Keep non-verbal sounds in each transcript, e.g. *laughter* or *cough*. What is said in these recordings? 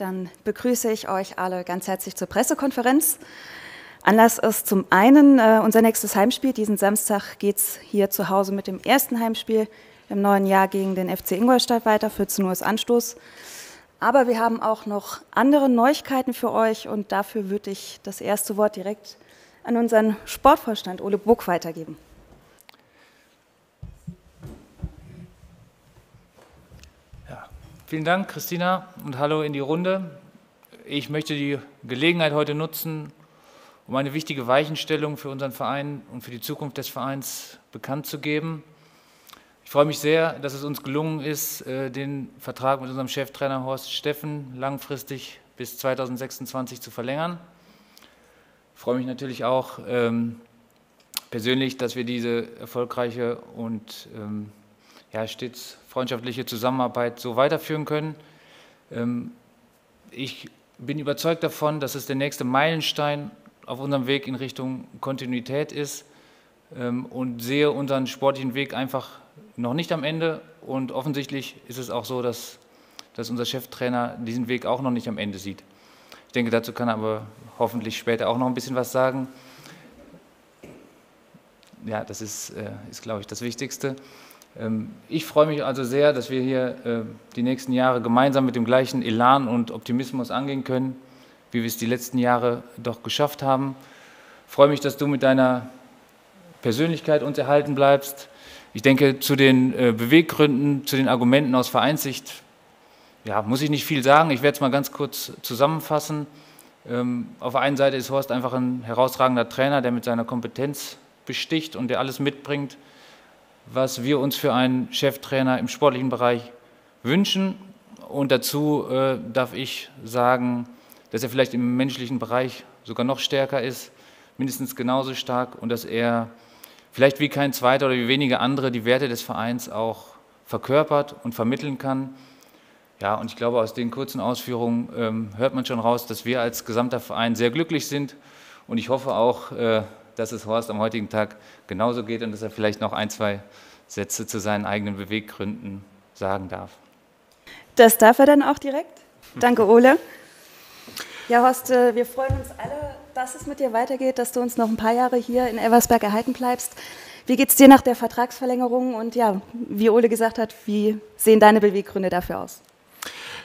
dann begrüße ich euch alle ganz herzlich zur Pressekonferenz. Anlass ist zum einen äh, unser nächstes Heimspiel. Diesen Samstag geht es hier zu Hause mit dem ersten Heimspiel im neuen Jahr gegen den FC Ingolstadt weiter. 14 Uhr ist Anstoß. Aber wir haben auch noch andere Neuigkeiten für euch und dafür würde ich das erste Wort direkt an unseren Sportvorstand Ole Buck weitergeben. Vielen Dank, Christina, und hallo in die Runde. Ich möchte die Gelegenheit heute nutzen, um eine wichtige Weichenstellung für unseren Verein und für die Zukunft des Vereins bekannt zu geben. Ich freue mich sehr, dass es uns gelungen ist, äh, den Vertrag mit unserem Cheftrainer Horst Steffen langfristig bis 2026 zu verlängern. Ich freue mich natürlich auch ähm, persönlich, dass wir diese erfolgreiche und ähm, ja, stets freundschaftliche Zusammenarbeit so weiterführen können. Ähm, ich bin überzeugt davon, dass es der nächste Meilenstein auf unserem Weg in Richtung Kontinuität ist ähm, und sehe unseren sportlichen Weg einfach noch nicht am Ende. Und offensichtlich ist es auch so, dass, dass unser Cheftrainer diesen Weg auch noch nicht am Ende sieht. Ich denke, dazu kann er aber hoffentlich später auch noch ein bisschen was sagen. Ja, das ist, äh, ist glaube ich, das Wichtigste. Ähm, ich freue mich also sehr, dass wir hier äh, die nächsten Jahre gemeinsam mit dem gleichen Elan und Optimismus angehen können, wie wir es die letzten Jahre doch geschafft haben. Ich freue mich, dass du mit deiner Persönlichkeit uns erhalten bleibst. Ich denke, zu den äh, Beweggründen, zu den Argumenten aus Vereinssicht, ja, muss ich nicht viel sagen. Ich werde es mal ganz kurz zusammenfassen. Ähm, auf der einen Seite ist Horst einfach ein herausragender Trainer, der mit seiner Kompetenz besticht und der alles mitbringt, was wir uns für einen Cheftrainer im sportlichen Bereich wünschen. Und dazu äh, darf ich sagen, dass er vielleicht im menschlichen Bereich sogar noch stärker ist, mindestens genauso stark und dass er vielleicht wie kein zweiter oder wie wenige andere die Werte des Vereins auch verkörpert und vermitteln kann. Ja, und ich glaube, aus den kurzen Ausführungen ähm, hört man schon raus, dass wir als gesamter Verein sehr glücklich sind. Und ich hoffe auch, äh, dass es Horst am heutigen Tag genauso geht und dass er vielleicht noch ein, zwei Sätze zu seinen eigenen Beweggründen sagen darf. Das darf er dann auch direkt. Danke, Ole. Ja, Horst, äh, wir freuen uns alle, dass es mit dir weitergeht, dass du uns noch ein paar Jahre hier in Eversberg erhalten bleibst. Wie geht es dir nach der Vertragsverlängerung? Und ja, wie Ole gesagt hat, wie sehen deine Beweggründe dafür aus?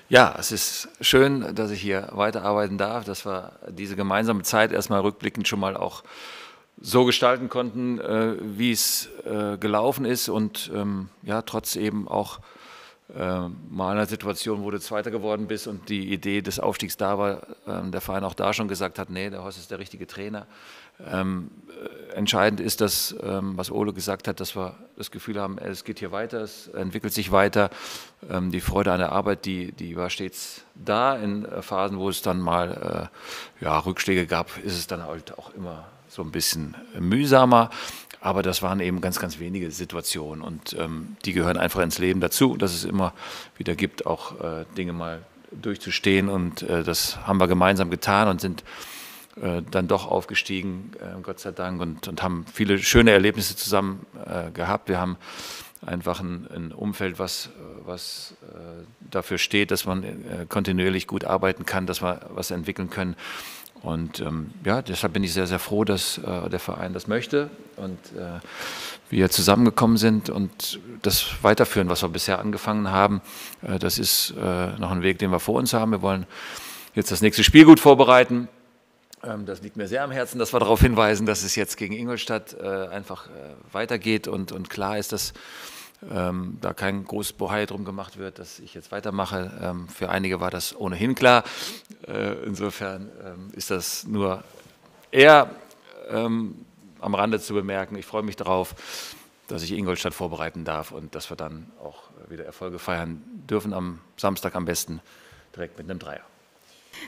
Ja, es ist schön, dass ich hier weiterarbeiten darf, dass wir diese gemeinsame Zeit erstmal rückblickend schon mal auch so gestalten konnten, äh, wie es äh, gelaufen ist und ähm, ja, trotz eben auch äh, mal einer Situation, wo du Zweiter geworden bist und die Idee des Aufstiegs da war, ähm, der Verein auch da schon gesagt hat, nee, der Horst ist der richtige Trainer. Ähm, äh, entscheidend ist das, ähm, was Ole gesagt hat, dass wir das Gefühl haben, es geht hier weiter, es entwickelt sich weiter. Ähm, die Freude an der Arbeit, die, die war stets da. In äh, Phasen, wo es dann mal äh, ja, Rückschläge gab, ist es dann halt auch immer so ein bisschen mühsamer. Aber das waren eben ganz, ganz wenige Situationen und ähm, die gehören einfach ins Leben dazu, dass es immer wieder gibt, auch äh, Dinge mal durchzustehen. Und äh, das haben wir gemeinsam getan und sind äh, dann doch aufgestiegen, äh, Gott sei Dank, und, und haben viele schöne Erlebnisse zusammen äh, gehabt. Wir haben einfach ein, ein Umfeld, was, was äh, dafür steht, dass man kontinuierlich gut arbeiten kann, dass wir was entwickeln können. Und ähm, ja, deshalb bin ich sehr, sehr froh, dass äh, der Verein das möchte und äh, wir zusammengekommen sind und das weiterführen, was wir bisher angefangen haben. Äh, das ist äh, noch ein Weg, den wir vor uns haben. Wir wollen jetzt das nächste Spiel gut vorbereiten. Ähm, das liegt mir sehr am Herzen, dass wir darauf hinweisen, dass es jetzt gegen Ingolstadt äh, einfach äh, weitergeht und, und klar ist, dass ähm, da kein großes Bohai drum gemacht wird, dass ich jetzt weitermache. Ähm, für einige war das ohnehin klar. Äh, insofern ähm, ist das nur eher ähm, am Rande zu bemerken. Ich freue mich darauf, dass ich Ingolstadt vorbereiten darf und dass wir dann auch wieder Erfolge feiern dürfen am Samstag am besten direkt mit einem Dreier.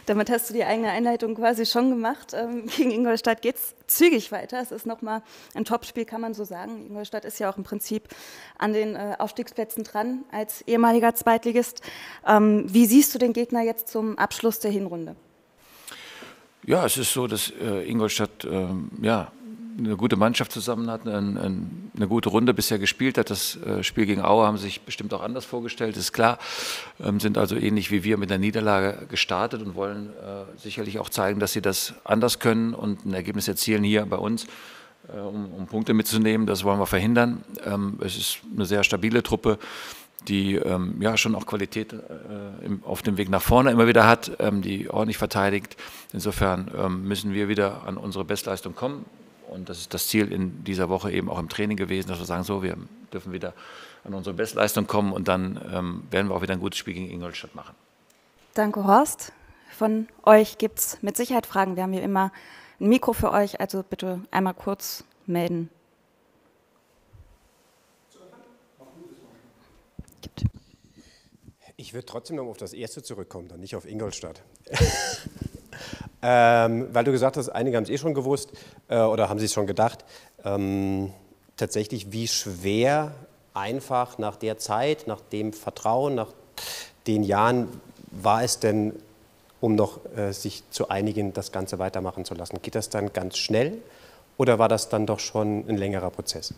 Damit hast du die eigene Einleitung quasi schon gemacht. Ähm, gegen Ingolstadt geht es zügig weiter. Es ist nochmal ein Topspiel, kann man so sagen. Ingolstadt ist ja auch im Prinzip an den äh, Aufstiegsplätzen dran als ehemaliger Zweitligist. Ähm, wie siehst du den Gegner jetzt zum Abschluss der Hinrunde? Ja, es ist so, dass äh, Ingolstadt ähm, ja, eine gute Mannschaft zusammen hat, einen, einen eine gute Runde bisher gespielt hat. Das äh, Spiel gegen Aue haben sich bestimmt auch anders vorgestellt, ist klar. Ähm, sind also ähnlich wie wir mit der Niederlage gestartet und wollen äh, sicherlich auch zeigen, dass sie das anders können und ein Ergebnis erzielen hier bei uns, äh, um, um, Punkte mitzunehmen. Das wollen wir verhindern. Ähm, es ist eine sehr stabile Truppe die ähm, ja schon auch Qualität auf dem Weg nach vorne immer wieder hat, die ordentlich verteidigt. Insofern müssen wir wieder an unsere Bestleistung kommen. Und das ist das Ziel in dieser Woche eben auch im Training gewesen, dass wir sagen, so, wir dürfen wieder an unsere Bestleistung kommen und dann ähm, werden wir auch wieder ein gutes Spiel gegen Ingolstadt machen. Danke, Horst. Von euch gibt es mit Sicherheit Fragen. Wir haben hier immer ein Mikro für euch, also bitte einmal kurz melden. Ich würde trotzdem noch auf das erste zurückkommen, dann nicht auf Ingolstadt. *laughs* ähm, weil du gesagt hast, einige haben es eh schon gewusst äh, oder haben sie es schon gedacht. Ähm, tatsächlich, wie schwer einfach nach der Zeit, nach dem Vertrauen, nach den Jahren war es denn, um noch äh, sich zu einigen, das Ganze weitermachen zu lassen? Geht das dann ganz schnell oder war das dann doch schon ein längerer Prozess?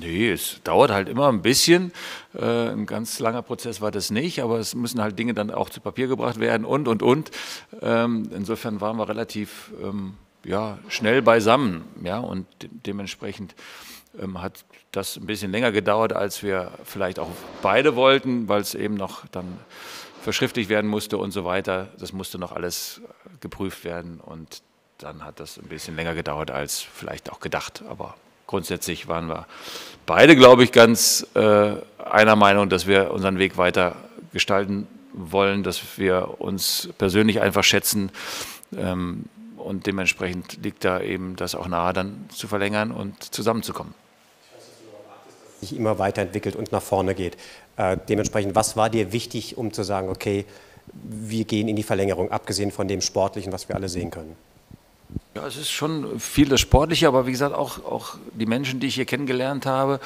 Nee, es dauert halt immer ein bisschen. Äh, ein ganz langer Prozess war das nicht, aber es müssen halt Dinge dann auch zu Papier gebracht werden und, und, und. Ähm, insofern waren wir relativ ähm, ja, schnell beisammen. Ja, und de dementsprechend ähm, hat das ein bisschen länger gedauert, als wir vielleicht auch beide wollten, weil es eben noch dann verschriftlicht werden musste und so weiter. Das musste noch alles geprüft werden und dann hat das ein bisschen länger gedauert als vielleicht auch gedacht. Aber grundsätzlich waren wir beide, glaube ich, ganz äh, einer Meinung, dass wir unseren Weg weiter gestalten wollen, dass wir uns persönlich einfach schätzen. Ähm, und dementsprechend liegt da eben das auch nahe, dann zu verlängern und zusammenzukommen. Sich immer weiterentwickelt und nach vorne geht. Äh, dementsprechend, was war dir wichtig, um zu sagen, okay, wir gehen in die Verlängerung, abgesehen von dem Sportlichen, was wir alle sehen können? Ja, es ist schon viel das Sportliche, aber wie gesagt, auch, auch die Menschen, die ich hier kennengelernt habe,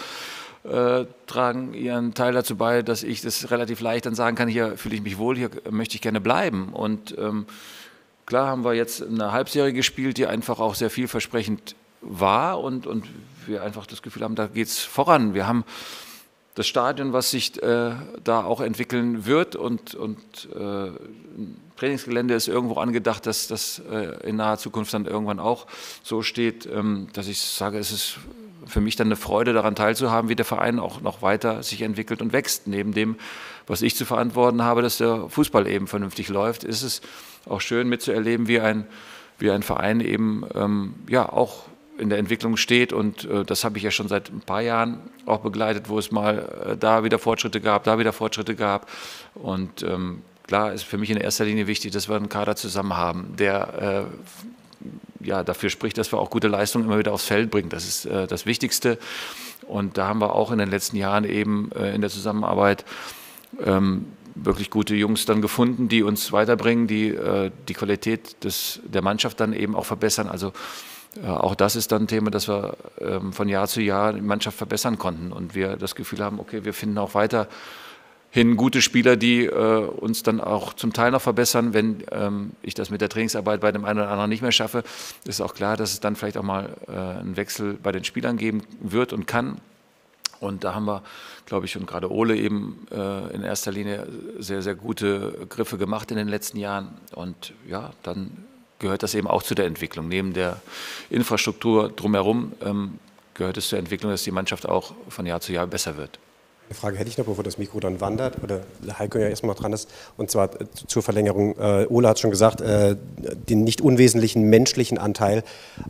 äh, tragen ihren Teil dazu bei, dass ich das relativ leicht dann sagen kann, hier fühle ich mich wohl, hier möchte ich gerne bleiben. Und ähm, klar haben wir jetzt eine Halbserie gespielt, die einfach auch sehr vielversprechend war und, und wir einfach das Gefühl haben, da geht es voran. Wir haben das Stadion, was sich äh, da auch entwickeln wird und, und äh, Trainingsgelände ist irgendwo angedacht, dass das äh, in naher Zukunft dann irgendwann auch so steht, ähm, dass ich sage, es ist für mich dann eine Freude daran teilzuhaben, wie der Verein auch noch weiter sich entwickelt und wächst. Neben dem, was ich zu verantworten habe, dass der Fußball eben vernünftig läuft, ist es auch schön mitzuerleben, wie ein, wie ein Verein eben ähm, ja auch in der Entwicklung steht. Und äh, das habe ich ja schon seit ein paar Jahren auch begleitet, wo es mal äh, da wieder Fortschritte gab, da wieder Fortschritte gab. Und ähm, klar ist für mich in erster Linie wichtig, dass wir einen Kader zusammen haben, der äh, ja, dafür spricht, dass wir auch gute Leistungen immer wieder aufs Feld bringen. Das ist äh, das Wichtigste. Und da haben wir auch in den letzten Jahren eben äh, in der Zusammenarbeit ähm, wirklich gute Jungs dann gefunden, die uns weiterbringen, die äh, die Qualität des, der Mannschaft dann eben auch verbessern. Also auch das ist dann ein Thema, dass wir ähm, von Jahr zu Jahr die Mannschaft verbessern konnten und wir das Gefühl haben, okay, wir finden auch weiter hin gute Spieler, die äh, uns dann auch zum Teil noch verbessern. Wenn ähm, ich das mit der Trainingsarbeit bei dem einen oder anderen nicht mehr schaffe, ist auch klar, dass es dann vielleicht auch mal äh, einen Wechsel bei den Spielern geben wird und kann. Und da haben wir, glaube ich, und gerade Ole eben äh, in erster Linie sehr, sehr gute Griffe gemacht in den letzten Jahren. Und ja, dann gehört das eben auch zu der Entwicklung. Neben der Infrastruktur drumherum ähm, gehört es zur Entwicklung, dass die Mannschaft auch von Jahr zu Jahr besser wird. Eine Frage hätte ich noch, bevor das Mikro dann wandert, oder Heiko ja erstmal dran ist, und zwar äh, zur Verlängerung. Äh, Ole hat schon gesagt, äh, den nicht unwesentlichen menschlichen Anteil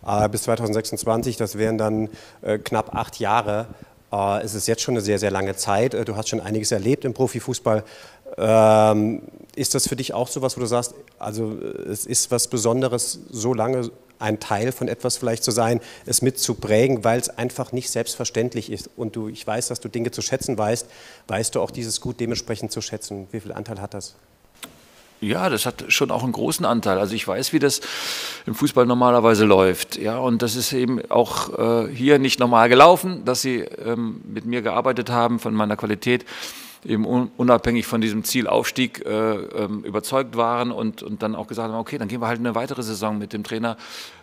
äh, bis 2026, das wären dann äh, knapp acht Jahre. Äh, es ist jetzt schon eine sehr, sehr lange Zeit. du hast schon einiges erlebt im Profifußball. Ähm, ist das für dich auch so was, wo du sagst, also es ist was Besonderes, so lange ein Teil von etwas vielleicht zu sein, es mitzuprägen, weil es einfach nicht selbstverständlich ist. Und du, ich weiß, dass du Dinge zu schätzen weißt, weißt du auch dieses Gut dementsprechend zu schätzen. Wie viel Anteil hat das? Ja, das hat schon auch einen großen Anteil. Also ich weiß, wie das im Fußball normalerweise läuft. Ja, und das ist eben auch äh, hier nicht normal gelaufen, dass sie ähm, mit mir gearbeitet haben von meiner Qualität eben unabhängig von diesem Zielaufstieg äh, ähm, überzeugt waren und, und dann auch gesagt haben, okay, dann gehen wir halt eine weitere Saison mit dem Trainer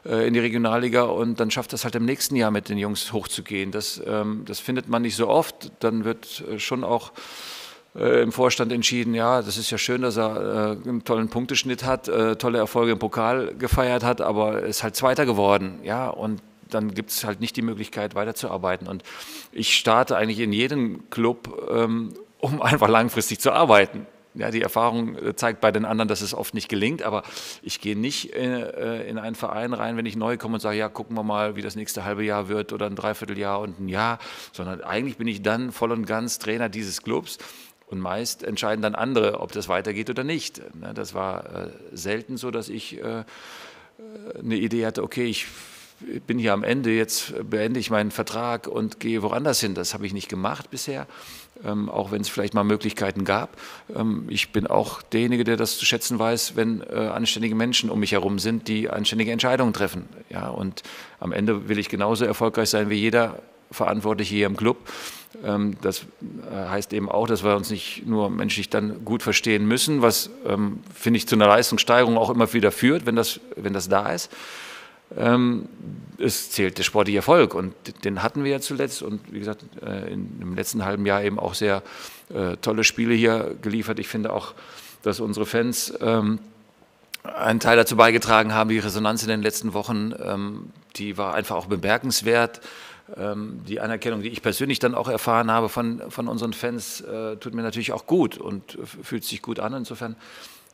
äh, in die Regionalliga und dann schafft das halt im nächsten Jahr mit den Jungs hochzugehen. Das, ähm, das findet man nicht so oft. Dann wird äh, schon auch äh, im Vorstand entschieden, ja, das ist ja schön, dass er äh, einen tollen Punkteschnitt hat, äh, tolle Erfolge im Pokal gefeiert hat, aber ist halt Zweiter geworden, ja, und dann gibt es halt nicht die Möglichkeit weiterzuarbeiten. Und ich starte eigentlich in jedem Club, ähm, um *laughs* einfach langfristig zu arbeiten. Ja, die Erfahrung äh, zeigt bei den anderen, dass es oft nicht gelingt, aber ich gehe nicht äh, in einen Verein rein, wenn ich neu komme und sage, ja, gucken wir mal, wie das nächste halbe Jahr wird oder ein Dreivierteljahr und ein Jahr, sondern eigentlich bin ich dann voll und ganz Trainer dieses Clubs und meist entscheiden dann andere, ob das weitergeht oder nicht. Ne, das war äh, selten so, dass ich eine Idee hatte, okay, ich bin hier am Ende, jetzt beende ich meinen Vertrag und gehe woanders hin. Das habe ich nicht gemacht bisher, ähm, auch wenn es vielleicht mal Möglichkeiten gab. Ähm, ich bin auch derjenige, der das zu schätzen weiß, wenn äh, anständige Menschen um mich herum sind, die anständige Entscheidungen treffen. Ja, und am Ende will ich genauso erfolgreich sein wie jeder Verantwortliche hier im Club. Ähm, das äh, heißt eben auch, dass wir uns nicht nur menschlich dann gut verstehen müssen, was, ähm, finde ich, zu einer Leistungssteigerung auch immer wieder führt, wenn das, wenn das da ist es zählt der sportliche Erfolg und den hatten wir ja zuletzt und wie gesagt äh, in, im letzten halben Jahr eben auch sehr äh, tolle Spiele hier geliefert. Ich finde auch, dass unsere Fans ähm, einen Teil dazu beigetragen haben. Die Resonanz in den letzten Wochen, ähm, die war einfach auch bemerkenswert. Ähm, die Anerkennung, die ich persönlich dann auch erfahren habe von, von unseren Fans, äh, tut mir natürlich auch gut und fühlt sich gut an. Insofern ähm,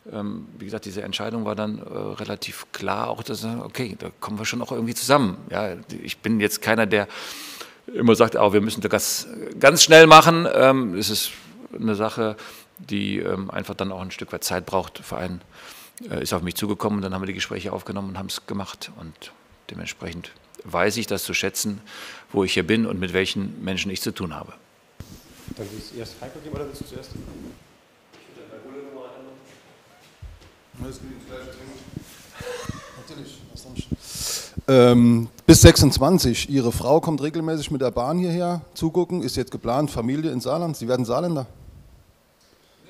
wie gesagt, diese Entscheidung war dann äh, relativ klar, auch dass, okay, da kommen wir schon auch irgendwie zusammen. Ja, ich bin jetzt keiner, der immer sagt, oh, wir müssen das ganz schnell machen. Ähm, es ist eine Sache, die ähm, einfach dann auch ein Stück weit Zeit braucht. Der Verein äh, ist auf mich zugekommen und dann haben wir die Gespräche aufgenommen und haben es gemacht. Und dementsprechend weiß ich das zu schätzen, wo ich hier bin und mit welchen Menschen ich zu tun habe. Dann willst du erst Heiko geben oder willst du zuerst? Natürlich, was sonst? *laughs* Ähm, bis 26. Ihre Frau kommt regelmäßig mit der Bahn hierher zugucken. Ist jetzt geplant, Familie in Saarland. Sie werden Saarländer.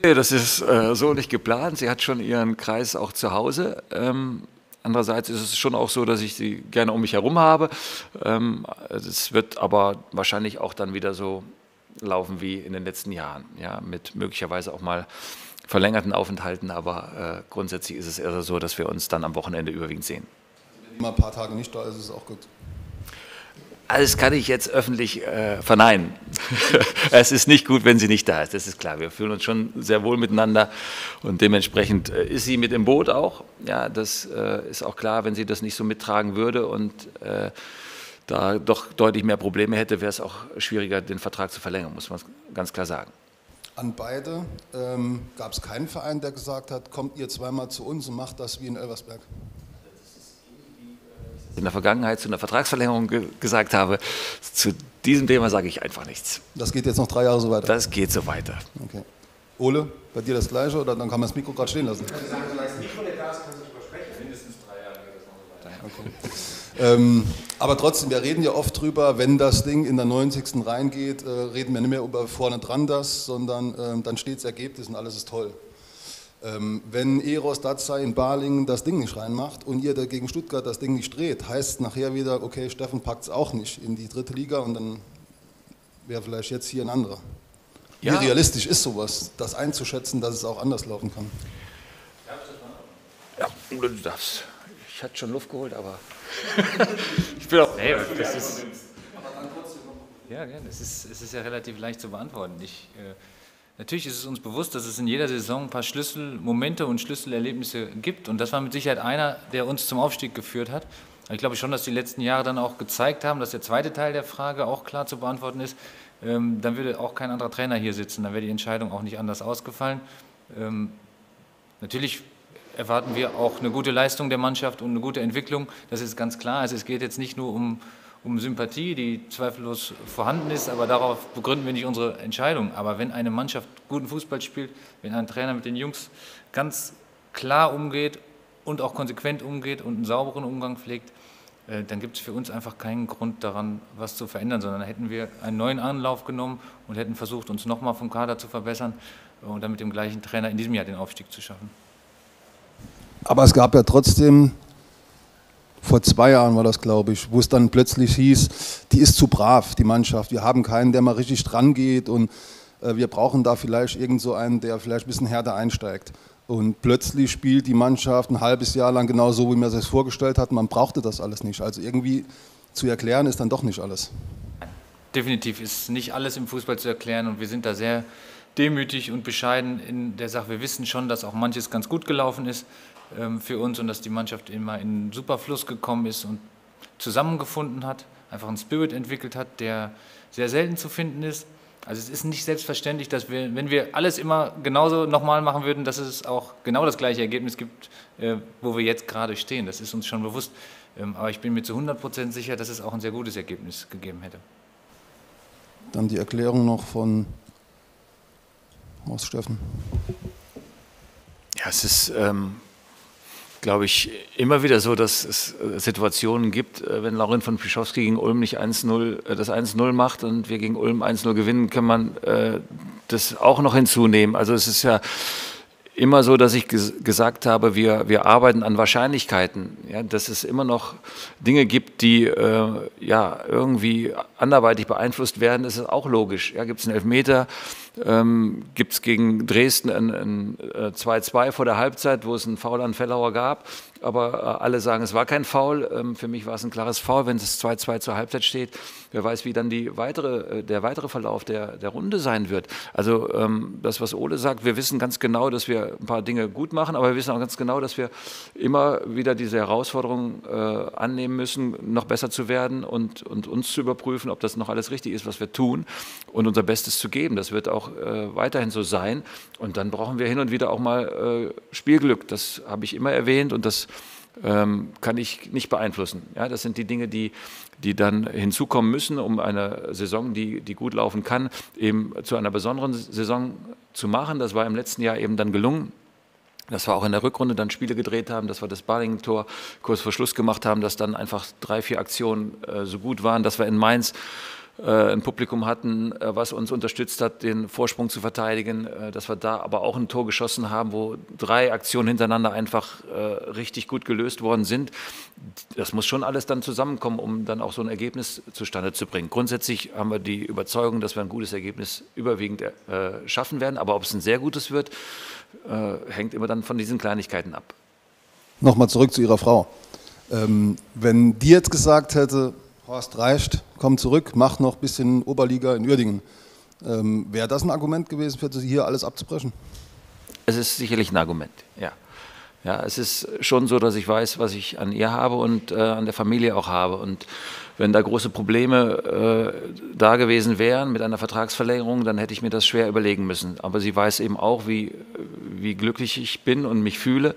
Nee, das ist äh, so nicht geplant. Sie hat schon ihren Kreis auch zu Hause. Ähm, andererseits ist es schon auch so, dass ich sie gerne um mich herum habe. Ähm, es wird aber wahrscheinlich auch dann wieder so laufen wie in den letzten Jahren. Ja, mit möglicherweise auch mal verlängerten Aufenthalten, aber äh, grundsätzlich ist es eher so, dass wir uns dann am Wochenende überwiegend sehen. Wenn mal ein paar Tage nicht da ist, ist es auch gut. Alles kann ich jetzt öffentlich äh, verneinen. *laughs* es ist nicht gut, wenn sie nicht da ist, das ist klar. Wir fühlen uns schon sehr wohl miteinander und dementsprechend äh, ist sie mit im Boot auch. Ja, das äh, ist auch klar, wenn sie das nicht so mittragen würde und äh, da doch deutlich mehr Probleme hätte, wäre es auch schwieriger, den Vertrag zu verlängern, muss man ganz klar sagen. An beide ähm, gab es keinen Verein, der gesagt hat, kommt ihr zweimal zu uns und macht das wie in Elversberg. In der Vergangenheit zu einer Vertragsverlängerung ge gesagt habe, zu diesem Thema sage ich einfach nichts. Das geht jetzt noch drei Jahre so weiter? Das geht so weiter. Okay. Ole, bei dir das Gleiche oder dann kann man das Mikro gerade stehen lassen? Ich sagen, solange das Mikro nicht da ist, kannst du drüber sprechen. Mindestens drei Jahre geht das noch so weiter. Okay. Ähm, aber trotzdem, wir reden ja oft drüber, wenn das Ding in der 90. reingeht, äh, reden wir nicht mehr über vorne dran das, sondern ähm, dann steht das Ergebnis und alles ist toll. Ähm, wenn Eros Datsai in Balingen das Ding nicht reinmacht und ihr dagegen Stuttgart das Ding nicht dreht, heißt nachher wieder, okay, Steffen packt es auch nicht in die dritte Liga und dann wäre vielleicht jetzt hier ein anderer. Ja. Wie realistisch ist sowas, das einzuschätzen, dass es auch anders laufen kann? Ja, du darfst. Ich hatte schon Luft geholt, aber *laughs* ich bin auch. Nee, das ist, ja, es ist, es ist ja relativ leicht zu beantworten. Ich, äh, natürlich ist es uns bewusst, dass es in jeder Saison ein paar Schlüsselmomente und Schlüsselerlebnisse gibt. Und das war mit Sicherheit einer, der uns zum Aufstieg geführt hat. Ich glaube schon, dass die letzten Jahre dann auch gezeigt haben, dass der zweite Teil der Frage auch klar zu beantworten ist. Ähm, dann würde auch kein anderer Trainer hier sitzen, dann wäre die Entscheidung auch nicht anders ausgefallen. Ähm, natürlich erwarten wir auch eine gute Leistung der Mannschaft und eine gute Entwicklung. Das ist ganz klar. Also es geht jetzt nicht nur um, um Sympathie, die zweifellos vorhanden ist, aber darauf begründen wir nicht unsere Entscheidung. Aber wenn eine Mannschaft guten Fußball spielt, wenn ein Trainer mit den Jungs ganz klar umgeht und auch konsequent umgeht und einen sauberen Umgang pflegt, äh, dann gibt es für uns einfach keinen Grund daran, was zu verändern, sondern hätten wir einen neuen Anlauf genommen und hätten versucht, uns nochmal vom Kader zu verbessern und dann mit dem gleichen Trainer in diesem Jahr den Aufstieg zu schaffen. Aber es gab ja trotzdem, vor zwei Jahren war das, glaube ich, wo es dann plötzlich hieß, die ist zu brav, die Mannschaft. Wir haben keinen, der mal richtig dran geht und äh, wir brauchen da vielleicht irgend so einen, der vielleicht ein bisschen härter einsteigt. Und plötzlich spielt die Mannschaft ein halbes Jahr lang genau so, wie man das vorgestellt hat. Man brauchte das alles nicht. Also irgendwie zu erklären ist dann doch nicht alles. Definitiv ist nicht alles im Fußball zu erklären und wir sind da sehr demütig und bescheiden in der Sache. Wir wissen schon, dass auch manches ganz gut gelaufen ist für uns und dass die Mannschaft immer in einen super Fluss gekommen ist und zusammengefunden hat, einfach einen Spirit entwickelt hat, der sehr selten zu finden ist. Also es ist nicht selbstverständlich, dass wir, wenn wir alles immer genauso nochmal machen würden, dass es auch genau das gleiche Ergebnis gibt, äh, wo wir jetzt gerade stehen. Das ist uns schon bewusst. Ähm, aber ich bin mir zu 100 Prozent sicher, dass es auch ein sehr gutes Ergebnis gegeben hätte. Dann die Erklärung noch von Horst Steffen. Ja, es ist ähm, glaube ich, immer wieder so, dass es äh, Situationen gibt, äh, wenn Laurin von Pischowski gegen Ulm nicht 1-0, äh, das 1-0 macht und wir gegen Ulm 1-0 gewinnen, kann man das auch noch hinzunehmen. Also es ist ja immer so, dass ich ges gesagt habe, wir, wir arbeiten an Wahrscheinlichkeiten, ja, dass es immer noch Dinge gibt, die äh, ja, irgendwie anderweitig beeinflusst werden, das ist auch logisch. Ja, gibt es einen Elfmeter, ähm, gibt es gegen Dresden ein 2-2 vor der Halbzeit, wo es einen Foul an Fellauer gab, aber äh, alle sagen, es war kein Foul. Ähm, für mich war es ein klares Foul, wenn es 2-2 zur Halbzeit steht. Wer weiß, wie dann die weitere, äh, der weitere Verlauf der, der Runde sein wird. Also ähm, das, was Ole sagt, wir wissen ganz genau, dass wir ein paar Dinge gut machen, aber wir wissen auch ganz genau, dass wir immer wieder diese Herausforderung äh, annehmen müssen, noch besser zu werden und, und uns zu überprüfen, ob das noch alles richtig ist, was wir tun und unser Bestes zu geben. Das wird auch äh, weiterhin so sein. Und dann brauchen wir hin und wieder auch mal äh, Spielglück. Das habe ich immer erwähnt und das ähm, kann ich nicht beeinflussen. Ja, das sind die Dinge, die, die dann hinzukommen müssen, um eine Saison, die, die gut laufen kann, eben zu einer besonderen Saison zu machen. Das war im letzten Jahr eben dann gelungen dass wir auch in der Rückrunde dann Spiele gedreht haben, dass wir das Balingen-Tor kurz vor Schluss gemacht haben, dass dann einfach drei, vier Aktionen äh, so gut waren, dass wir in Mainz ein Publikum hatten, äh, was uns unterstützt hat, den Vorsprung zu verteidigen, äh, dass wir da aber auch ein Tor geschossen haben, wo drei Aktionen hintereinander einfach richtig gut gelöst worden sind. Das muss schon alles dann zusammenkommen, um dann auch so ein Ergebnis zustande zu bringen. Grundsätzlich haben wir die Überzeugung, dass wir ein gutes Ergebnis überwiegend schaffen werden, aber ob es ein sehr gutes wird, hängt immer dann von diesen Kleinigkeiten ab. Nochmal zurück zu Ihrer Frau. Ähm, wenn die jetzt gesagt hätte, Horst reicht, komm zurück, mach noch ein bisschen Oberliga in Uerdingen. Ähm, Wäre das ein Argument gewesen, für Sie hier alles abzubrechen? Es ist sicherlich ein Argument, ja. Ja, es ist schon so, dass ich weiß, was ich an ihr habe und äh, an der Familie auch habe. Und wenn da große Probleme äh, da gewesen wären mit einer Vertragsverlängerung, dann hätte ich mir das schwer überlegen müssen. Aber sie weiß eben auch, wie, wie glücklich ich bin und mich fühle.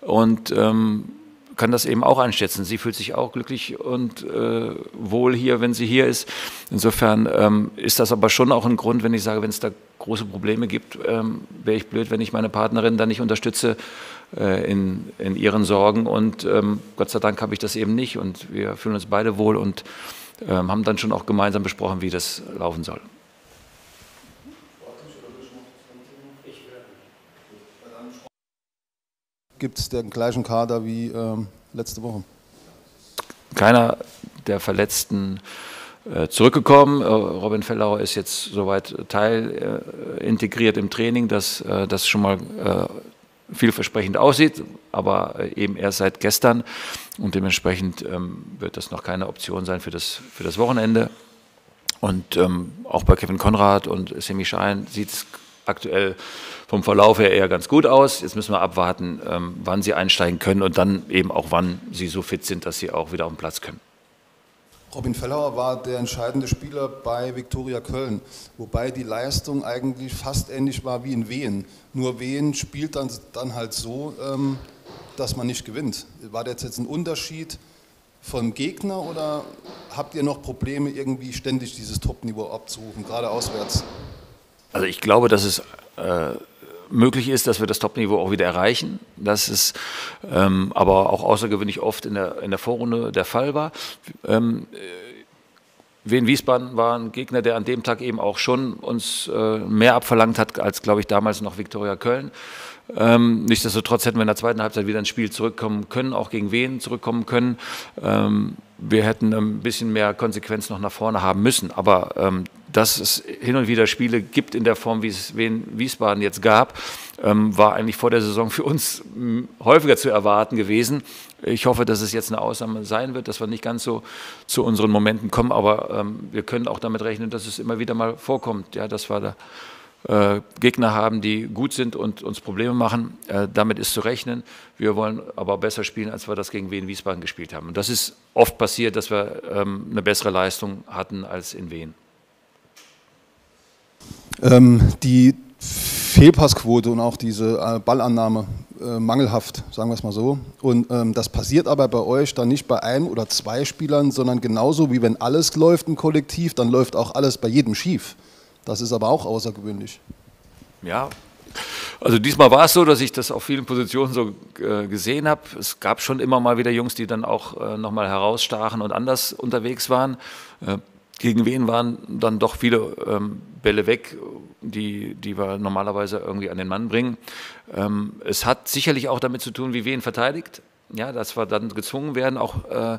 Und ähm, kann das eben auch einschätzen. Sie fühlt sich auch glücklich und äh, wohl hier, wenn sie hier ist. Insofern ähm, ist das aber schon auch ein Grund, wenn ich sage, wenn es da große Probleme gibt, ähm, wäre ich blöd, wenn ich meine Partnerin da nicht unterstütze äh, in, in ihren Sorgen. Und ähm, Gott sei Dank habe ich das eben nicht und wir fühlen uns beide wohl und ähm, haben dann schon auch gemeinsam besprochen, wie das laufen soll. Gibt es den gleichen Kader wie ähm, letzte Woche. Keiner der Verletzten äh, zurückgekommen. Äh, Robin Fellauer ist jetzt soweit teil äh, integriert im Training, dass äh, das schon mal äh, vielversprechend aussieht, aber eben erst seit gestern und dementsprechend ähm, wird das noch keine Option sein für das, für das Wochenende. Und ähm, auch bei Kevin Konrad und Semi Schein sieht es aktuell vom Verlauf her eher ganz gut aus. Jetzt müssen wir abwarten, ähm, wann sie einsteigen können und dann eben auch, wann sie so fit sind, dass sie auch wieder auf den Platz können. Robin Fellauer war der entscheidende Spieler bei Viktoria Köln, wobei die Leistung eigentlich fast ähnlich war wie in Wien. Nur Wien spielt dann, dann halt so, ähm, dass man nicht gewinnt. War das jetzt ein Unterschied vom Gegner oder habt ihr noch Probleme, irgendwie ständig dieses Top-Niveau abzurufen, gerade auswärts? Also ich glaube, dass es äh, möglich ist, dass wir das Top-Niveau auch wieder erreichen. Das ist ähm, aber auch außergewöhnlich oft in der, in der Vorrunde der Fall war. Ähm, Wien Wiesbaden war ein Gegner, der an dem Tag eben auch schon uns äh, mehr abverlangt hat als, glaube ich, damals noch Viktoria Köln. Ähm, nichtsdestotrotz hätten wir in der zweiten Halbzeit wieder ins Spiel zurückkommen können, auch gegen Wien zurückkommen können. Ähm, wir hätten ein bisschen mehr Konsequenz noch nach vorne haben müssen. Aber ähm, dass es hin und wieder Spiele gibt in der Form, wie es Wiesbaden jetzt gab, ähm, war eigentlich vor der Saison für uns häufiger zu erwarten gewesen. Ich hoffe, dass es jetzt eine Ausnahme sein wird, dass wir nicht ganz so zu unseren Momenten kommen, aber ähm, wir können auch damit rechnen, dass es immer wieder mal vorkommt, ja, dass wir da äh, Gegner haben, die gut sind und uns Probleme machen. Äh, damit ist zu rechnen. Wir wollen aber besser spielen, als wir das gegen Wien Wiesbaden gespielt haben. Und das ist oft passiert, dass wir ähm, eine bessere Leistung hatten als in Wien. Ähm, die Fehlpassquote und auch diese äh, Ballannahme äh, mangelhaft, sagen wir es mal so. Und ähm, das passiert aber bei euch dann nicht bei einem oder zwei Spielern, sondern genauso wie wenn alles läuft im Kollektiv, dann läuft auch alles bei jedem schief. Das ist aber auch außergewöhnlich. Ja, also diesmal war es so, dass ich das auf vielen Positionen so äh, gesehen habe. Es gab schon immer mal wieder Jungs, die dann auch äh, nochmal herausstachen und anders unterwegs waren. Äh, gegen wen waren dann doch viele ähm, Bälle weg, die, die wir normalerweise irgendwie an den Mann bringen. Ähm, es hat sicherlich auch damit zu tun, wie wen verteidigt. Ja, dass wir dann gezwungen werden, auch äh,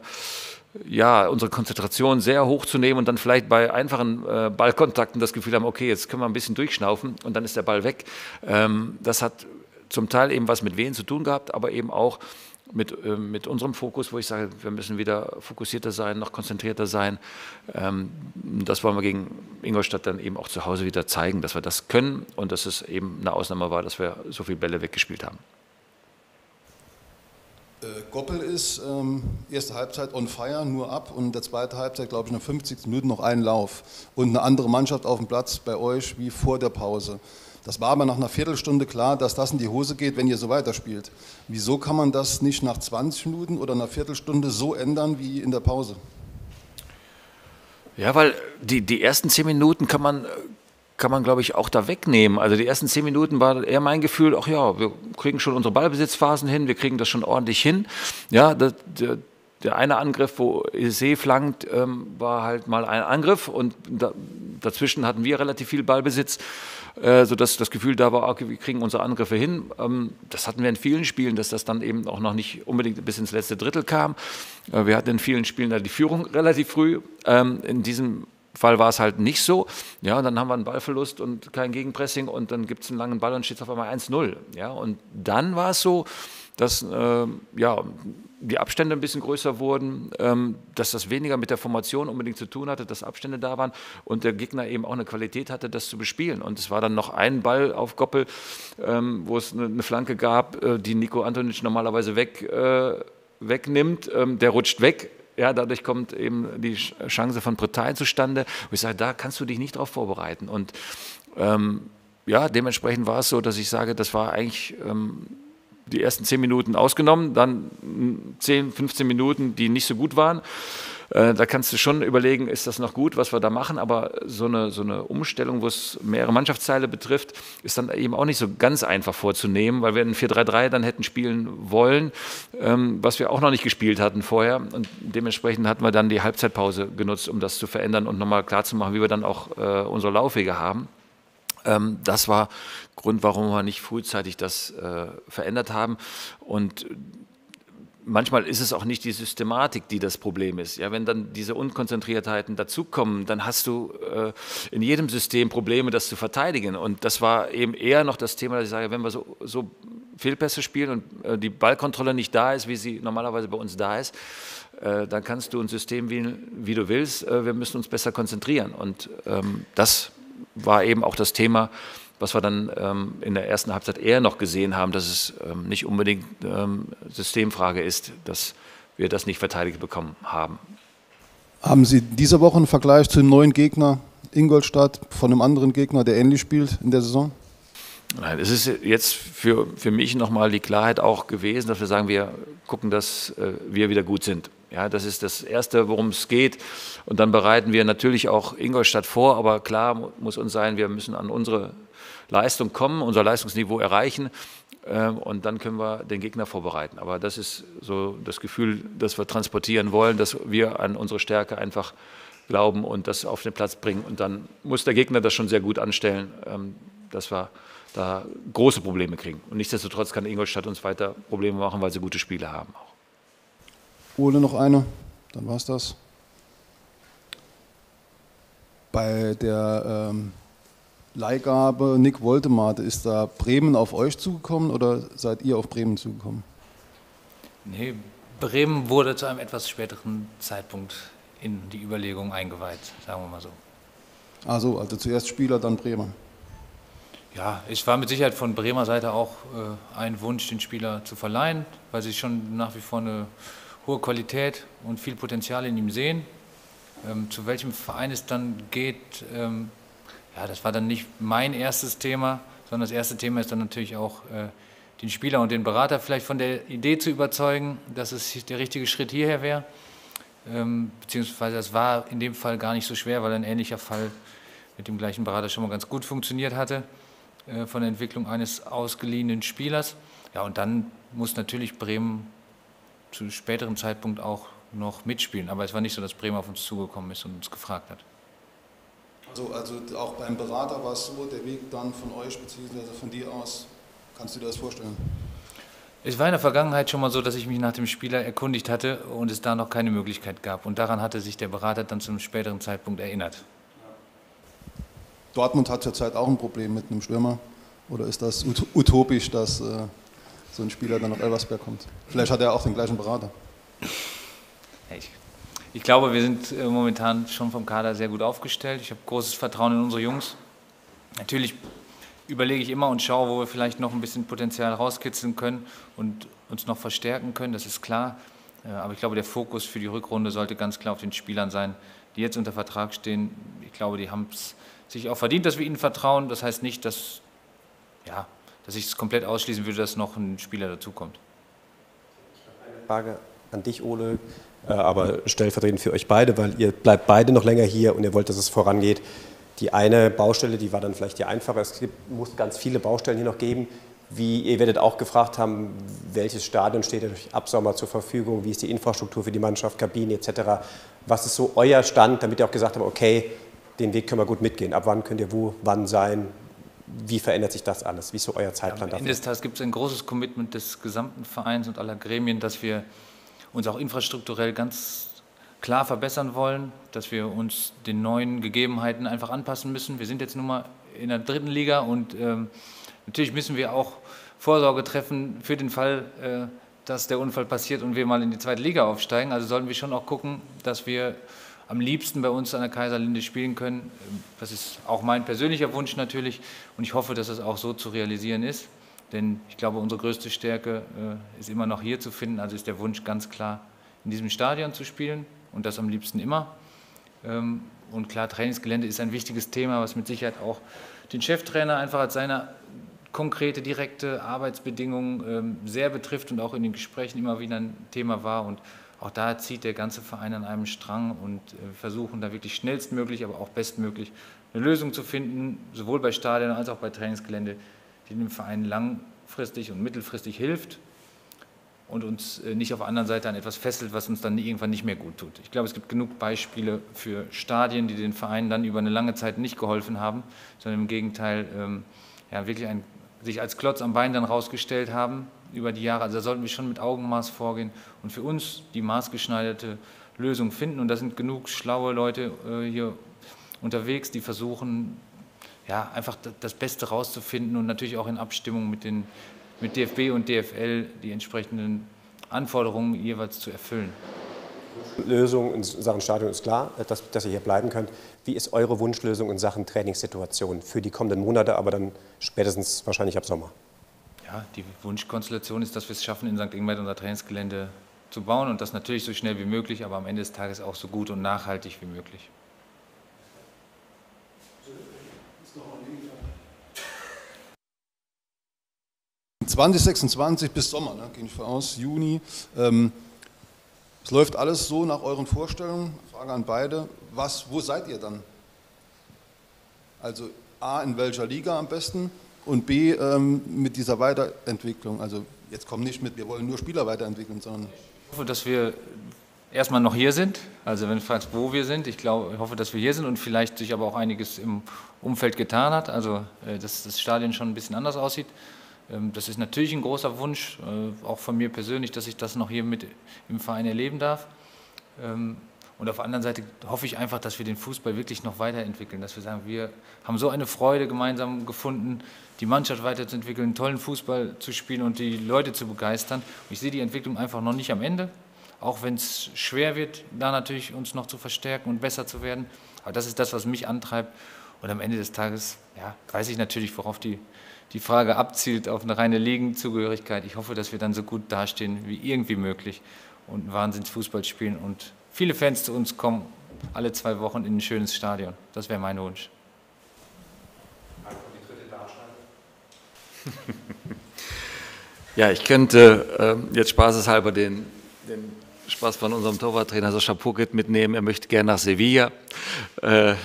ja, unsere Konzentration sehr hoch zu nehmen und dann vielleicht bei einfachen äh, Ballkontakten das Gefühl haben, okay, jetzt können wir ein bisschen durchschnaufen und dann ist der Ball weg. Ähm, das hat zum Teil eben was mit wen zu tun gehabt, aber eben auch mit, äh, mit unserem Fokus, wo ich sage, wir müssen wieder fokussierter sein, noch konzentrierter sein. Ähm, das wollen wir gegen Ingolstadt dann eben auch zu Hause wieder zeigen, dass wir das können und dass es eben eine Ausnahme war, dass wir so viele Bälle weggespielt haben. Äh, Goppel ist ähm, erste Halbzeit on fire, nur ab und der zweiten Halbzeit, glaube ich, nach 50 Minuten noch einen Lauf und eine andere Mannschaft auf dem Platz bei euch wie vor der Pause. Das war aber nach einer Viertelstunde klar, dass das in die Hose geht, wenn ihr so weiterspielt. Wieso kann man das nicht nach 20 Minuten oder einer Viertelstunde so ändern wie in der Pause? Ja, weil die, die ersten zehn Minuten kann man, kann man, glaube ich, auch da wegnehmen. Also die ersten zehn Minuten war eher mein Gefühl, ach ja, wir kriegen schon unsere Ballbesitzphasen hin, wir kriegen das schon ordentlich hin. Ja, das, der, der eine Angriff, wo See flankt, ähm, war halt mal ein Angriff und da, dazwischen hatten wir relativ viel Ballbesitz. Äh, sodass das Gefühl da war, okay, wir kriegen unsere Angriffe hin. Ähm, das hatten wir in vielen Spielen, dass das dann eben auch noch nicht unbedingt bis ins letzte Drittel kam. Äh, wir hatten in vielen Spielen da die Führung relativ früh. Ähm, in diesem Fall war es halt nicht so. Ja, und dann haben wir einen Ballverlust und kein Gegenpressing und dann gibt es einen langen Ball und steht auf einmal 1-0. Ja, und dann war es so, dass äh, ja, die Abstände ein bisschen größer wurden, ähm, dass das weniger mit der Formation unbedingt zu tun hatte, dass Abstände da waren und der Gegner eben auch eine Qualität hatte, das zu bespielen. Und es war dann noch ein Ball auf Goppel, ähm, wo es eine, eine, Flanke gab, äh, die Nico Antonic normalerweise weg, äh, wegnimmt. Ähm, der rutscht weg. Ja, dadurch kommt eben die Chance von Bretagne zustande. Und ich sage, da kannst du dich nicht darauf vorbereiten. Und ähm, ja, dementsprechend war es so, dass ich sage, das war eigentlich ähm, die ersten 10 Minuten ausgenommen, dann 10, 15 Minuten, die nicht so gut waren. Äh, da kannst du schon überlegen, ist das noch gut, was wir da machen, aber so eine, so eine Umstellung, wo es mehrere Mannschaftsteile betrifft, ist dann eben auch nicht so ganz einfach vorzunehmen, weil wir in 4-3-3 dann hätten spielen wollen, ähm, was wir auch noch nicht gespielt hatten vorher. Und dementsprechend hatten wir dann die Halbzeitpause genutzt, um das zu verändern und nochmal klarzumachen, wie wir dann auch äh, unsere Laufwege haben. Ähm, das war Grund, warum wir nicht frühzeitig das äh, verändert haben. Und manchmal ist es auch nicht die Systematik, die das Problem ist. Ja, wenn dann diese Unkonzentriertheiten dazukommen, dann hast du äh, in jedem System Probleme, das zu verteidigen. Und das war eben eher noch das Thema, dass ich sage, wenn wir so, so Fehlpässe spielen und äh, die Ballkontrolle nicht da ist, wie sie normalerweise bei uns da ist, äh, dann kannst du ein System wählen, wie du willst. Äh, wir müssen uns besser konzentrieren. Und ähm, das war eben auch das Thema, was wir dann ähm, in der ersten Halbzeit eher noch gesehen haben, dass es ähm, nicht unbedingt ähm, Systemfrage ist, dass wir das nicht verteidigt bekommen haben. Haben Sie diese Woche einen Vergleich zu dem neuen Gegner Ingolstadt von einem anderen Gegner, der ähnlich spielt in der Saison? Nein, es ist jetzt für, für mich nochmal die Klarheit auch gewesen, dass wir sagen, wir gucken, dass äh, wir wieder gut sind. Ja, das ist das Erste, worum es geht. Und dann bereiten wir natürlich auch Ingolstadt vor, aber klar muss uns sein, wir müssen an unsere Leistung kommen, unser Leistungsniveau erreichen ähm, und dann können wir den Gegner vorbereiten. Aber das ist so das Gefühl, das wir transportieren wollen, dass wir an unsere Stärke einfach glauben und das auf den Platz bringen. Und dann muss der Gegner das schon sehr gut anstellen, ähm, dass wir da große Probleme kriegen. Und nichtsdestotrotz kann Ingolstadt uns weiter Probleme machen, weil sie gute Spiele haben. Auch. Ole noch eine, dann war es das. Bei der ähm, Leihgabe Nick Woltemate, ist da Bremen auf euch zugekommen oder seid ihr auf Bremen zugekommen? Nee, Bremen wurde zu einem etwas späteren Zeitpunkt in die Überlegung eingeweiht, sagen wir mal so. Also, also zuerst Spieler, dann Bremer. Ja, es war mit Sicherheit von Bremer Seite auch äh, ein Wunsch, den Spieler zu verleihen, weil sie schon nach wie vor eine hohe Qualität und viel Potenzial in ihm sehen. Ähm, zu welchem Verein es dann geht, ähm, ja, das war dann nicht mein erstes Thema, sondern das erste Thema ist dann natürlich auch, äh, den Spieler und den Berater vielleicht von der Idee zu überzeugen, dass es der richtige Schritt hierher wäre. Ähm, beziehungsweise es war in dem Fall gar nicht so schwer, weil ein ähnlicher Fall mit dem gleichen Berater schon mal ganz gut funktioniert hatte äh, von der Entwicklung eines ausgeliehenen Spielers. Ja, und dann muss natürlich Bremen zu späteren Zeitpunkt auch noch mitspielen. Aber es war nicht so, dass Bremen auf uns zugekommen ist und uns gefragt hat. Also, also auch beim Berater war es so, der Weg dann von euch bzw. von dir aus, kannst du dir das vorstellen? Es war in der Vergangenheit schon mal so, dass ich mich nach dem Spieler erkundigt hatte und es da noch keine Möglichkeit gab. Und daran hatte sich der Berater dann zu einem späteren Zeitpunkt erinnert. Dortmund hat zurzeit auch ein Problem mit einem Stürmer. Oder ist das utopisch, dass äh, so ein Spieler dann nach Elversberg kommt? Vielleicht hat er auch den gleichen Berater. Ich, ich glaube, wir sind äh, momentan schon vom Kader sehr gut aufgestellt. Ich habe großes Vertrauen in unsere Jungs. Natürlich überlege ich immer und schaue, wo wir vielleicht noch ein bisschen Potenzial rauskitzeln können und uns noch verstärken können, das ist klar. Äh, aber ich glaube, der Fokus für die Rückrunde sollte ganz klar auf den Spielern sein, die jetzt unter Vertrag stehen. Ich glaube, die haben es sich auch verdient, dass wir ihnen vertrauen. Das heißt nicht, dass, ja, dass ich es komplett ausschließen würde, dass noch ein Spieler dazukommt. Eine Frage an dich, Ole. Äh, aber stellvertretend für euch beide, weil ihr bleibt beide noch länger hier und ihr wollt, dass es vorangeht. Die eine Baustelle, die war dann vielleicht die einfache. Es gibt, muss ganz viele Baustellen hier noch geben. Wie ihr werdet auch gefragt haben, welches Stadion steht euch ab Sommer zur Verfügung, wie ist die Infrastruktur für die Mannschaft, Kabine etc. Was ist so euer Stand, damit ihr auch gesagt habt, okay, den Weg können wir gut mitgehen. Ab wann könnt ihr wo, wann sein? Wie verändert sich das alles? Wie ist so euer Zeitplan ja, am dafür? Ende des Tages gibt es ein großes Commitment des gesamten Vereins und aller Gremien, dass wir uns auch infrastrukturell ganz klar verbessern wollen, dass wir uns den neuen Gegebenheiten einfach anpassen müssen. Wir sind jetzt nun mal in der dritten Liga und ähm, natürlich müssen wir auch Vorsorge treffen für den Fall, äh, dass der Unfall passiert und wir mal in die zweite Liga aufsteigen. Also sollten wir schon auch gucken, dass wir am liebsten bei uns an der Kaiserlinde spielen können. Das ist auch mein persönlicher Wunsch natürlich und ich hoffe, dass es auch so zu realisieren ist. Denn ich glaube, unsere größte Stärke äh, ist immer noch hier zu finden. Also ist der Wunsch ganz klar, in diesem Stadion zu spielen und das am liebsten immer. Ähm, und klar, Trainingsgelände ist ein wichtiges Thema, was mit Sicherheit auch den Cheftrainer einfach als seine konkrete, direkte Arbeitsbedingungen ähm, sehr betrifft und auch in den Gesprächen immer wieder ein Thema war. Und auch da zieht der ganze Verein an einem Strang und äh, versuchen da wirklich schnellstmöglich, aber auch bestmöglich eine Lösung zu finden, sowohl bei Stadien als auch bei Trainingsgelände, die dem Verein langfristig und mittelfristig hilft und uns äh, nicht auf der anderen Seite an etwas fesselt, was uns dann irgendwann nicht mehr gut tut. Ich glaube, es gibt genug Beispiele für Stadien, die den Vereinen dann über eine lange Zeit nicht geholfen haben, sondern im Gegenteil ähm, ja, wirklich ein, sich als Klotz am Bein dann rausgestellt haben über die Jahre. Also da sollten wir schon mit Augenmaß vorgehen und für uns die maßgeschneiderte Lösung finden. Und da sind genug schlaue Leute äh, hier unterwegs, die versuchen, ja, einfach das Beste rauszufinden und natürlich auch in Abstimmung mit, den, mit DFB und DFL die entsprechenden Anforderungen jeweils zu erfüllen. Lösung in Sachen Stadion ist klar, dass, dass ihr hier bleiben könnt. Wie ist eure Wunschlösung in Sachen Trainingssituation für die kommenden Monate, aber dann spätestens wahrscheinlich ab Sommer? Ja, die Wunschkonstellation ist, dass wir es schaffen, in St. Ingbert unser Trainingsgelände zu bauen und das natürlich so schnell wie möglich, aber am Ende des Tages auch so gut und nachhaltig wie möglich. 2026 bis Sommer, ne, gehe ich voraus, Juni. Ähm, es läuft alles so nach euren Vorstellungen. Frage an beide. Was, wo seid ihr dann? Also A, in welcher Liga am besten und B, ähm, mit dieser Weiterentwicklung. Also jetzt kommen nicht mit, wir wollen nur Spieler weiterentwickeln, sondern... Ich hoffe, dass wir erstmal noch hier sind. Also wenn du fragst, wo wir sind, ich glaube, ich hoffe, dass wir hier sind und vielleicht sich aber auch einiges im Umfeld getan hat. Also äh, dass das Stadion schon ein bisschen anders aussieht. Ähm, das ist natürlich ein großer Wunsch, äh, auch von mir persönlich, dass ich das noch hier mit im Verein erleben darf. Und auf der anderen Seite hoffe ich einfach, dass wir den Fußball wirklich noch weiterentwickeln, dass wir sagen, wir haben so eine Freude gemeinsam gefunden, die Mannschaft weiterzuentwickeln, tollen Fußball zu spielen und die Leute zu begeistern. Und ich sehe die Entwicklung einfach noch nicht am Ende, auch wenn es schwer wird, da natürlich uns noch zu verstärken und besser zu werden. Aber das ist das, was mich antreibt. Und am Ende des Tages ja, weiß ich natürlich, worauf die, die Frage abzielt, auf eine reine Ligenzugehörigkeit. Ich hoffe, dass wir dann so gut dastehen wie irgendwie möglich und Wahnsinnsfußball spielen und viele Fans zu uns kommen, alle zwei Wochen in ein schönes Stadion. Das wäre mein Wunsch. *laughs* Ja, ich könnte äh, jetzt spaßeshalber den, den Spaß von unserem Torwarttrainer Sascha Pukit mitnehmen. Er möchte gerne nach Sevilla. Äh,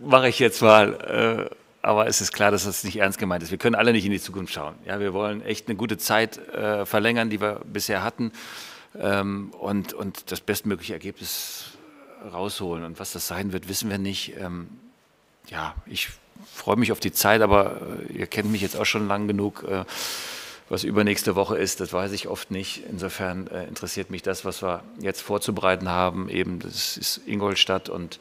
Mache ich jetzt mal. Äh, aber es ist klar, dass das nicht ernst gemeint ist. Wir können alle nicht in die Zukunft schauen. Ja, wir wollen echt eine gute Zeit äh, verlängern, die wir bisher hatten ähm, und, und das bestmögliche Ergebnis rausholen. Und was das sein wird, wissen wir nicht. Ähm, ja, ich freue mich auf die Zeit, aber äh, ihr kennt mich jetzt auch schon lang genug. Äh, was übernächste Woche ist, das weiß ich oft nicht. Insofern äh, interessiert mich das, was wir jetzt vorzubereiten haben. Eben, das ist Ingolstadt und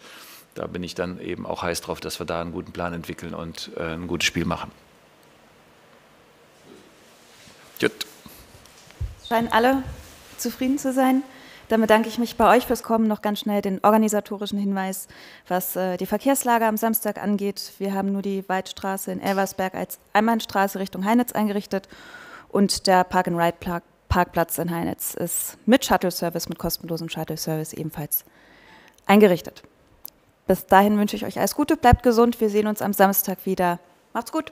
da bin ich dann eben auch heiß drauf, dass wir da einen guten Plan entwickeln und äh, ein gutes Spiel machen. Gut. Scheinen alle zufrieden zu sein. Dann bedanke ich mich bei euch fürs Kommen. Noch ganz schnell den organisatorischen Hinweis, was äh, die Verkehrslage am Samstag angeht. Wir haben nur die Weidstraße in Elversberg als Einbahnstraße Richtung Heinitz eingerichtet und der Park-and-Ride-Parkplatz in Heinitz ist mit Shuttle-Service, mit kostenlosem Shuttle-Service ebenfalls eingerichtet. Bis dahin wünsche ich euch alles Gute, bleibt gesund. Wir sehen uns am Samstag wieder. Macht's gut.